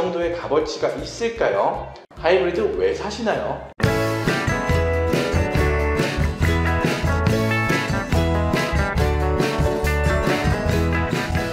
정도의 값어치가 있을까요? 하이브리드 왜 사시나요?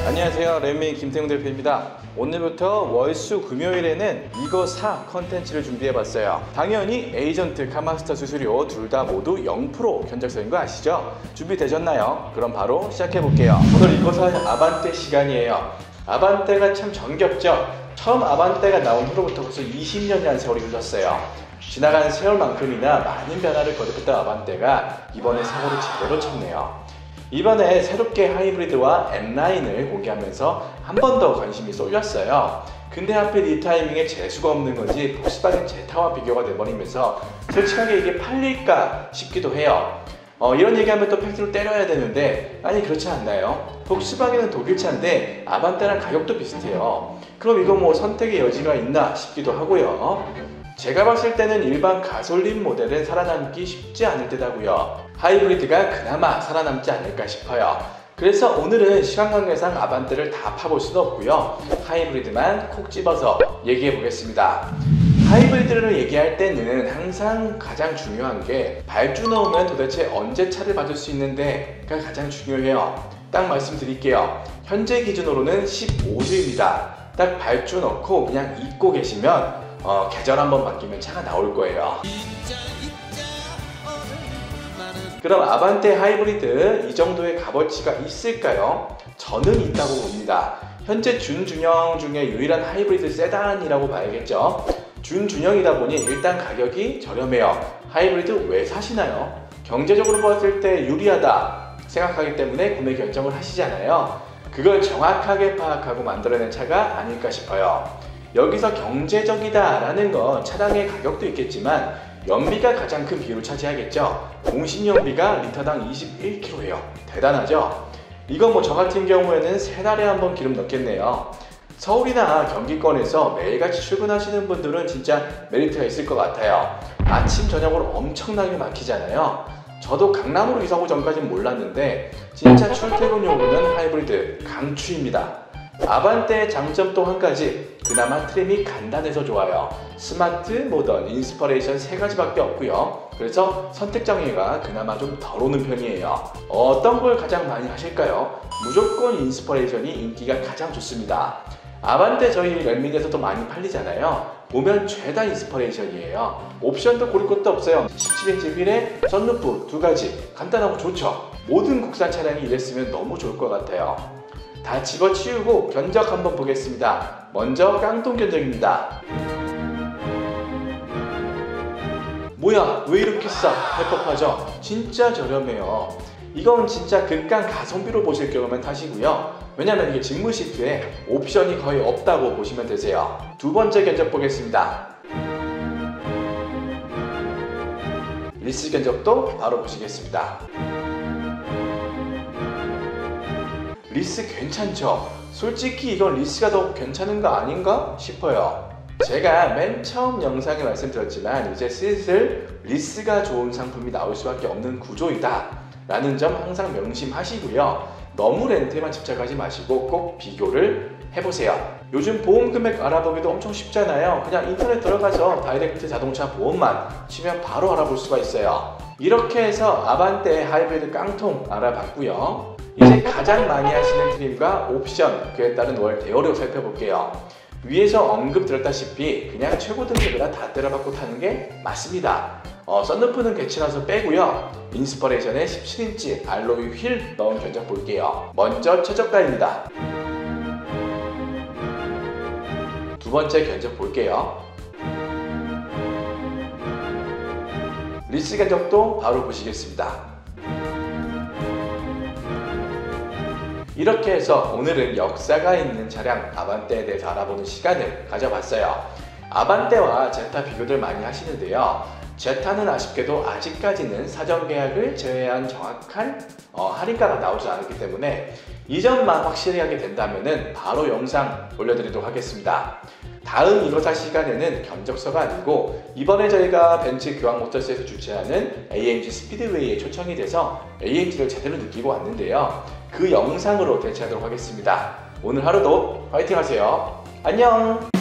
안녕하세요 랜미 김태웅 대표입니다 오늘부터 월수 금요일에는 이거 사 컨텐츠를 준비해봤어요 당연히 에이전트 car master 수수료 둘 다 모두 0% 견적서인 거 아시죠? 준비되셨나요? 그럼 바로 시작해볼게요 오늘 이거 사 아반떼 시간이에요 아반떼가 참 정겹죠? 처음 아반떼가 나온 후로부터 벌써 20년이라는 세월이 흘렀어요 지나간 세월만큼이나 많은 변화를 거듭했던 아반떼가 이번에 사고를 제대로 쳤네요 이번에 새롭게 하이브리드와 M9을 공개하면서 한 번 더 관심이 쏠렸어요. 근데 하필 이 타이밍에 재수가 없는 건지 폭스바겐 제타와 비교가 돼버리면서 솔직하게 이게 팔릴까 싶기도 해요. 어, 이런 얘기하면 또 팩트로 때려야 되는데 아니 그렇지 않나요? 폭스바겐은 독일차인데 아반떼랑 가격도 비슷해요. 그럼 이거 뭐 선택의 여지가 있나 싶기도 하고요. 제가 봤을 때는 일반 가솔린 모델은 살아남기 쉽지 않을 듯하고요. 하이브리드가 그나마 살아남지 않을까 싶어요. 그래서 오늘은 시간 관계상 아반떼를 다 파볼 수는 없고요. 하이브리드만 콕 집어서 얘기해 보겠습니다. 하이브리드를 얘기할 때는 항상 가장 중요한 게 발주 넣으면 도대체 언제 차를 받을 수 있는데가 가장 중요해요. 딱 말씀드릴게요. 현재 기준으로는 15주입니다. 딱 발주 넣고 그냥 잊고 계시면 어, 계절 한번 바뀌면 차가 나올 거예요. 그럼 아반떼 하이브리드 이 정도의 값어치가 있을까요? 저는 있다고 봅니다. 현재 준준형 중에 유일한 하이브리드 세단이라고 봐야겠죠. 준준형이다 보니 일단 가격이 저렴해요. 하이브리드 왜 사시나요? 경제적으로 봤을 때 유리하다 생각하기 때문에 구매 결정을 하시잖아요. 그걸 정확하게 파악하고 만들어낸 차가 아닐까 싶어요. 여기서 경제적이다 라는 건 차량의 가격도 있겠지만 연비가 가장 큰 비율을 차지하겠죠. 공식 연비가 리터당 21km예요. 대단하죠? 이건 뭐 저 같은 경우에는 세 달에 한 번 기름 넣겠네요. 서울이나 경기권에서 매일같이 출근하시는 분들은 진짜 메리트가 있을 것 같아요. 아침, 저녁으로 엄청나게 막히잖아요. 저도 강남으로 이사 오기 전까지는 몰랐는데 진짜 출퇴근용으로는 하이브리드 강추입니다. 아반떼의 장점 또 한 가지 그나마 trim이 간단해서 좋아요 스마트, 모던, 인스퍼레이션 세 가지밖에 없고요 그래서 선택 장애가 그나마 좀 덜 오는 편이에요 어떤 걸 가장 많이 하실까요? 무조건 인스퍼레이션이 인기가 가장 좋습니다 아반떼 저희 랜민에서도 많이 팔리잖아요 보면 죄다 인스퍼레이션이에요 옵션도 고를 것도 없어요 17인치 휠에 썬루프 두 가지 간단하고 좋죠 모든 국산 차량이 이랬으면 너무 좋을 것 같아요 다 집어치우고 견적 한번 보겠습니다. 먼저 깡통 견적입니다. 뭐야 왜 이렇게 싸? 할 법하죠? 진짜 저렴해요. 이건 진짜 극강 가성비로 보실 경우면 타시고요. 왜냐면 이게 직물 시트에 옵션이 거의 없다고 보시면 되세요. 두 번째 견적 보겠습니다. 리스 견적도 바로 보시겠습니다. 리스 괜찮죠? 솔직히 이건 리스가 더 괜찮은 거 아닌가 싶어요. 제가 맨 처음 영상에 말씀드렸지만 이제 슬슬 리스가 좋은 상품이 나올 수밖에 없는 구조이다 라는 점 항상 명심하시고요. 너무 렌트에만 집착하지 마시고 꼭 비교를 해보세요. 요즘 보험 금액 알아보기도 엄청 쉽잖아요. 그냥 인터넷 들어가서 다이렉트 자동차 보험만 치면 바로 알아볼 수가 있어요. 이렇게 해서 아반떼 하이브리드 깡통 알아봤고요. 이제 가장 많이 하시는 트림과 옵션, 그에 따른 월 대여료 살펴볼게요. 위에서 언급 드렸다시피 그냥 최고 등급이라 다 때려박고 타는 게 맞습니다. 어, 썬루프는 개취라서 빼고요. 인스퍼레이션에 17인치 alloy 휠 넣은 견적 볼게요. 먼저 최저가입니다. 두 번째 견적 볼게요. 리스 견적도 바로 보시겠습니다. 이렇게 해서 오늘은 역사가 있는 차량 아반떼에 대해서 알아보는 시간을 가져봤어요. 아반떼와 제타 비교들 많이 하시는데요. 제타는 아쉽게도 아직까지는 사전 계약을 제외한 정확한 어, 할인가가 나오지 않았기 때문에 이 점만 확실히 하게 된다면 바로 영상 올려드리도록 하겠습니다. 다음 이거사 시간에는 견적서가 아니고 이번에 저희가 벤츠 교환 모터스에서 주최하는 AMG 스피드웨이에 초청이 돼서 AMG를 제대로 느끼고 왔는데요. 그 영상으로 대체하도록 하겠습니다. 오늘 하루도 화이팅 하세요. 안녕!